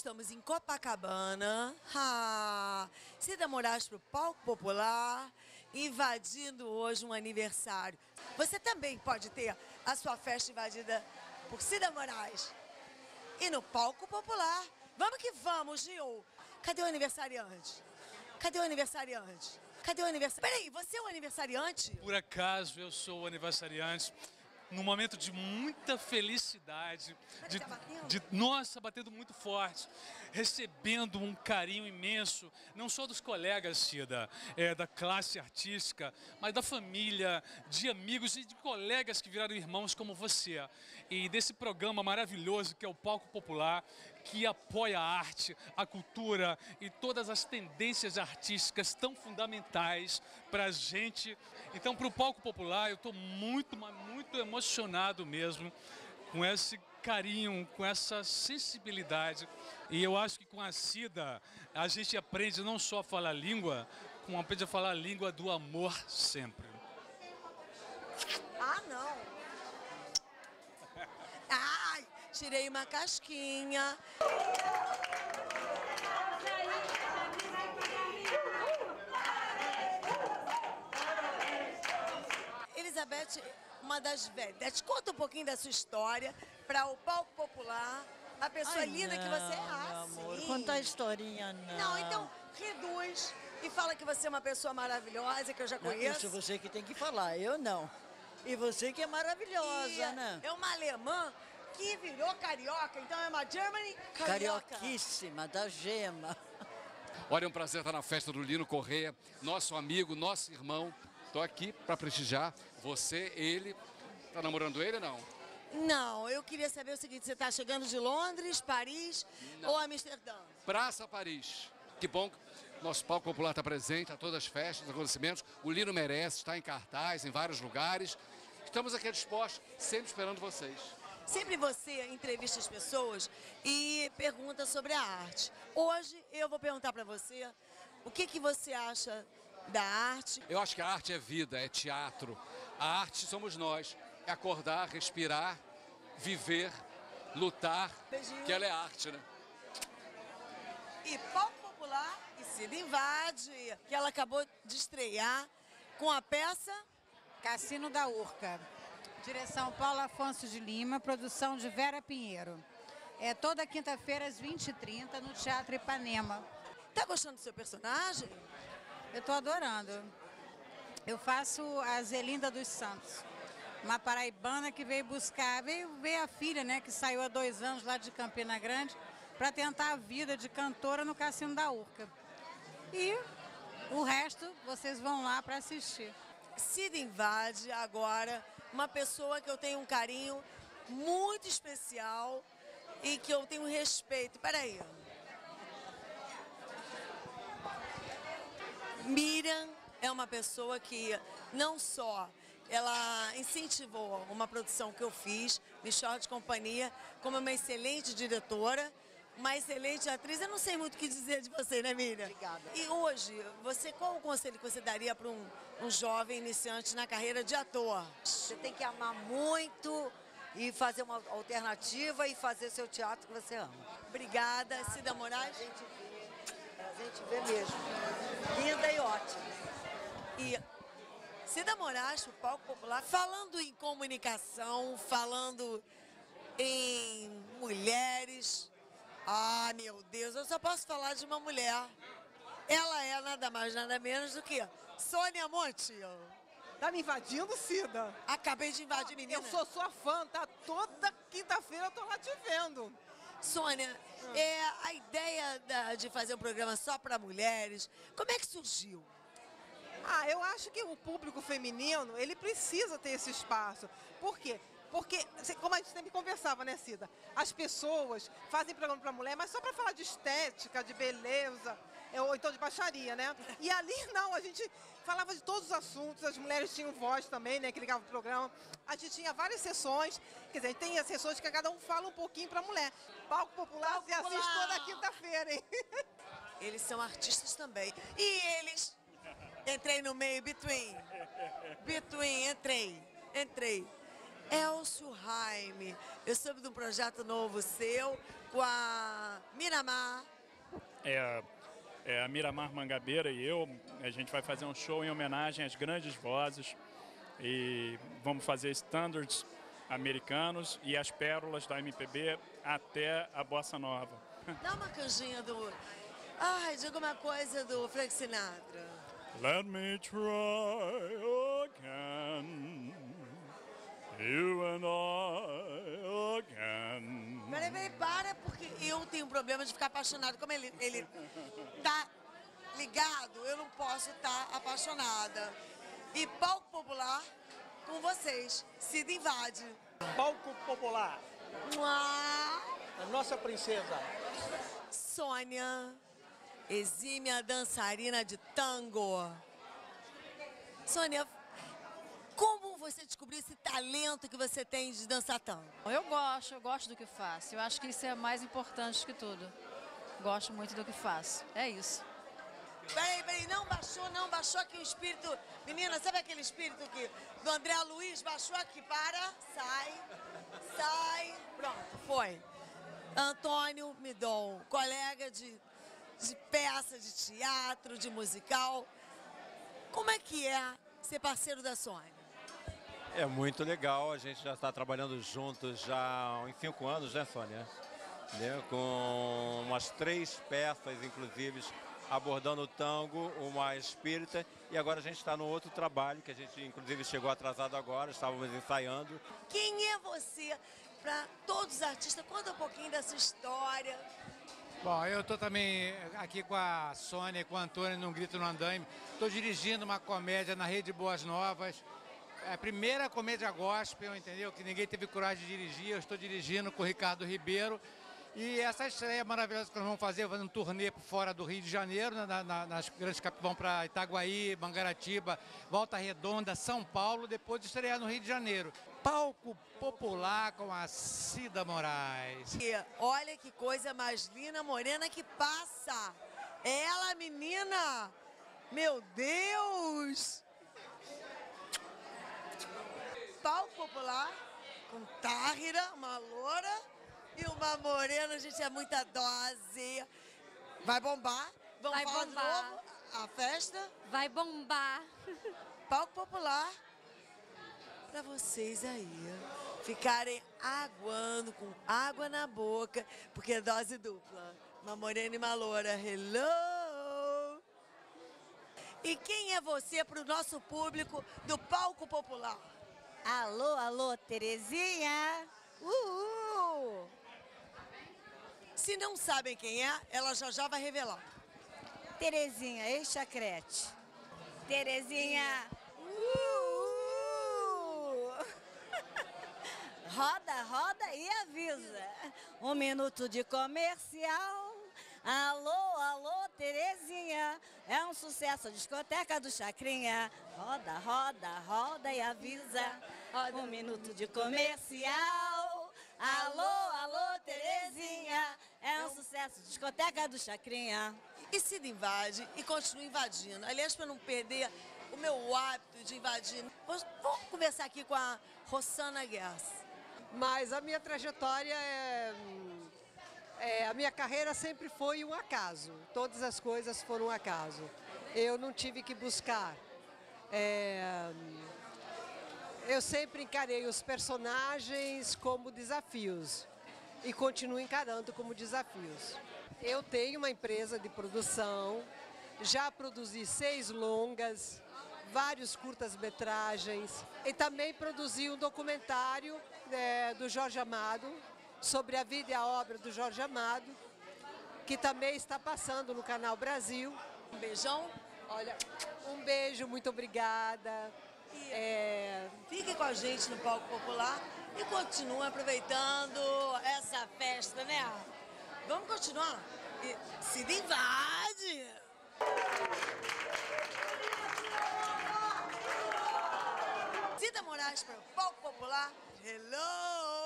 estamos em Copacabana. Ah, Cida Moraes para o palco popular, invadindo hoje um aniversário. Você também pode ter a sua festa invadida por Cida Moraes. E no palco popular. Vamos que vamos, Gil. Cadê o aniversariante? Cadê o aniversariante? Cadê o aniversariante? Peraí, você é o aniversariante? Por acaso eu sou o aniversariante num momento de muita felicidade, de, tá de nossa, batendo muito forte, recebendo um carinho imenso, não só dos colegas, Cida, é, da classe artística, mas da família, de amigos e de colegas que viraram irmãos como você. E desse programa maravilhoso que é o Palco Popular, que apoia a arte, a cultura e todas as tendências artísticas tão fundamentais para a gente. Então, para o Palco Popular, eu estou muito, muito emocionado mesmo com esse carinho, com essa sensibilidade. E eu acho que com a Cida, a gente aprende não só a falar língua, como aprende a falar a língua do amor sempre. Ah, não. Ai, tirei uma casquinha. Elizabeth, uma das velhas. Conta um pouquinho da sua história para o palco popular. A pessoa Ai, linda que não, você é. Ah, amor, sim. Conta a historinha, não. Não, então reduz e fala que você é uma pessoa maravilhosa, que eu já Não, conheço. Isso você que tem que falar, eu não. E você que é maravilhosa, E né? É uma alemã que virou carioca, então é uma Germany carioca. Carioquíssima, da gema. Olha, é um prazer estar na festa do Lino Correia, nosso amigo, nosso irmão. Estou aqui para prestigiar você, ele. Tá namorando ele ou não? Não, eu queria saber o seguinte, você está chegando de Londres, Paris ou Amsterdã? Praça Paris. Que bom que nosso palco popular está presente a todas as festas, acontecimentos. O Lino merece, está em cartaz, em vários lugares. Estamos aqui dispostos, sempre esperando vocês. Sempre você entrevista as pessoas e pergunta sobre a arte. Hoje eu vou perguntar para você o que, que você acha da arte. Eu acho que a arte é vida, é teatro. A arte somos nós. É acordar, respirar, viver, lutar. Beijinho. Que ela é arte, né? E palco popular e Cida Invade, que ela acabou de estrear com a peça Cassino da Urca. Direção Paulo Afonso de Lima, produção de Vera Pinheiro. É toda quinta-feira às 20h30 no Teatro Ipanema. Tá gostando do seu personagem? Eu estou adorando. Eu faço a Zelinda dos Santos, uma paraibana que veio buscar, veio ver a filha, né, que saiu há dois anos lá de Campina Grande, para tentar a vida de cantora no Cassino da Urca. E o resto vocês vão lá para assistir. Cida invade agora uma pessoa que eu tenho um carinho muito especial e que eu tenho respeito. Peraí. Miriam é uma pessoa que não só ela incentivou uma produção que eu fiz, Michel de Companhia, como uma excelente diretora, uma excelente atriz. Eu não sei muito o que dizer de você, né, Miriam? Obrigada. E hoje, você qual o conselho que você daria para um, um jovem iniciante na carreira de ator? Você tem que amar muito e fazer uma alternativa e fazer seu teatro que você ama. Obrigada, Cida Moraes. A gente vê, a gente vê mesmo. Linda e ótima. E Cida Moraes, o palco popular, falando em comunicação, falando em mulheres. Ah, meu Deus, eu só posso falar de uma mulher. Ela é nada mais, nada menos do que Sônia Monte. Tá me invadindo, Cida? Acabei de invadir, menina. Eu sou sua fã, tá? Toda quinta-feira eu tô lá te vendo. Sônia, é, a ideia da- de fazer um programa só para mulheres, como é que surgiu? Ah, eu acho que o público feminino, ele precisa ter esse espaço. Por quê? Porque, como a gente sempre conversava, né, Cida? As pessoas fazem programa para mulher, mas só para falar de estética, de beleza, é, ou então de baixaria, né? E ali, não, a gente falava de todos os assuntos, as mulheres tinham voz também, né, que ligavam o programa. A gente tinha várias sessões, quer dizer, tem as sessões que cada um fala um pouquinho para mulher. Palco Popular, Palco você assiste Popular. toda quinta-feira, hein? Eles são artistas também. E eles? Entrei no meio, between. Between, entrei. Entrei. Elcio Raime, eu soube de um projeto novo seu, com a Miramar. É, é, a Miramar Mangabeira e eu, a gente vai fazer um show em homenagem às grandes vozes e vamos fazer standards americanos e as pérolas da MPB até a bossa nova. Dá uma canjinha do. Ai, diga uma coisa do Frank Sinatra. Let me try problema de ficar apaixonado. Como ele, ele tá ligado, eu não posso estar tá apaixonada. E palco popular com vocês. Cida invade. Palco popular. Uau. A nossa princesa. Sônia, exímia dançarina de tango. Sônia, como você descobriu esse talento que você tem de dançar tango? Eu gosto, eu gosto do que faço. Eu acho que isso é mais importante que tudo. Gosto muito do que faço. É isso. Peraí, peraí, não baixou, não baixou aqui o espírito. Menina, sabe aquele espírito que do André Luiz baixou aqui? Para, sai, sai. Pronto, foi. Antônio Midon, colega de, de peça de teatro, de musical. Como é que é ser parceiro da Sônia? É muito legal, a gente já está trabalhando juntos já há uns cinco anos, né, Sônia? Né? Com umas três peças, inclusive, abordando o tango, uma espírita, e agora a gente está no outro trabalho, que a gente inclusive chegou atrasado agora, estávamos ensaiando. Quem é você para todos os artistas? Conta um pouquinho da sua história. Bom, eu estou também aqui com a Sônia e com a Antônia no Grito no Andaime. Estou dirigindo uma comédia na Rede Boas Novas. É a primeira comédia gospel, entendeu? Que ninguém teve coragem de dirigir. Eu estou dirigindo com o Ricardo Ribeiro. E essa estreia maravilhosa que nós vamos fazer, fazendo um turnê por fora do Rio de Janeiro, na, na, nas grandes capitais, vão para Itaguaí, Mangaratiba, Volta Redonda, São Paulo, depois de estrear no Rio de Janeiro. Palco popular com a Cida Moraes. E olha que coisa mais linda, morena que passa. Ela, menina, meu Deus! Palco popular com Táhira, uma loura e uma morena, gente, é muita dose. Vai bombar? Vamos Vai falar bombar. de novo a festa? Vai bombar. Palco popular para vocês aí ficarem aguando com água na boca, porque é dose dupla. Uma morena e uma loura. Hello! E quem é você para o nosso público do palco popular? Alô, alô, Terezinha! Uhul! Se não sabem quem é, ela já já vai revelar. Terezinha, ex-chacrete. Terezinha! Uhul! Roda, roda e avisa. Um minuto de comercial. Alô, alô, Terezinha. É um sucesso a discoteca do Chacrinha. Roda, roda, roda e avisa. Um minuto de comercial. Alô, alô, Terezinha. É um sucesso, discoteca do Chacrinha. E se invade e continua invadindo. Aliás, para não perder o meu hábito de invadir, vou- vamos conversar aqui com a Rossana Guerra. Mas a minha trajetória é, é, A minha carreira sempre foi um acaso. Todas as coisas foram um acaso. Eu não tive que buscar. É, eu sempre encarei os personagens como desafios e continuo encarando como desafios. Eu tenho uma empresa de produção, já produzi seis longas, vários curtas-metragens e também produzi um documentário eh, do Jorge Amado sobre a vida e a obra do Jorge Amado, que também está passando no Canal Brasil. Um beijão. Olha, um beijo, muito obrigada. É, Fique com a gente no Palco Popular e continue aproveitando essa festa, né? Vamos continuar? E se invade! Cida Moraes para o Palco Popular. Hello!